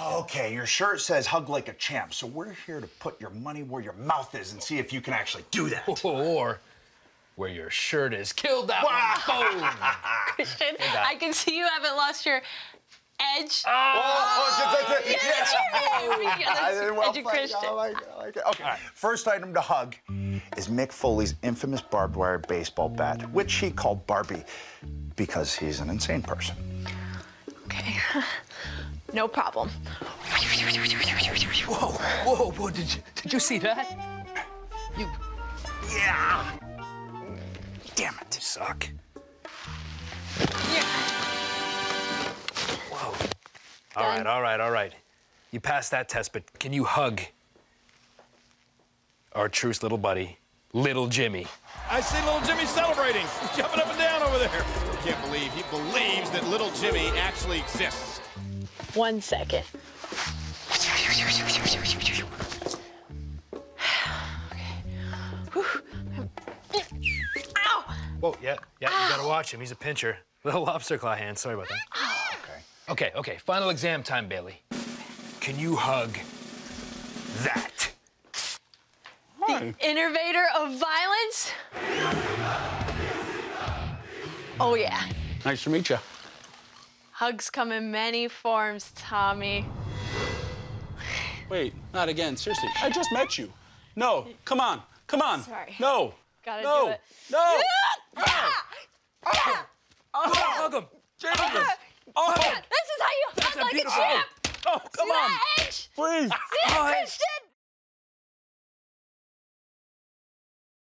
Oh, okay, your shirt says hug like a champ, so we're here to put your money where your mouth is and see if you can actually do that. Or where your shirt is. Kill that one. Boom. Christian, I can see you haven't lost your edge. Oh, oh, oh just like that. That's your name. Yeah, I that's did well edgy played. Christian. I like it. I like it. Okay. First item to hug is Mick Foley's infamous barbed wire baseball bat, which he called Barbie because he's an insane person. Okay. No problem. Whoa, whoa, whoa! Did you did you see that? You Yeah. Damn it. you suck. Yeah. Whoa. All right, all right, all right. You passed that test, but can you hug our truce little buddy, little Jimmy? I see little Jimmy celebrating. He's jumping up and down over there. I Can't believe he believes that little Jimmy actually exists. One second. Ow! Whoa, yeah, yeah, you gotta watch him. He's a pincher. Little lobster claw hand. Sorry about that. Okay. Okay, okay. Final exam time, Bayley. Can you hug that? Innovator of violence. Oh, yeah. Nice to meet you. Hugs come in many forms, Tommy. Wait, not again. Seriously, I just met you. No, come on, come on. Sorry. No. Gotta no. do it. No. No. Oh. Oh. Hug him. Jesus. Oh. This is how you hug like a, a champ. Oh, come See on. That edge? Please. See that, oh, Christian?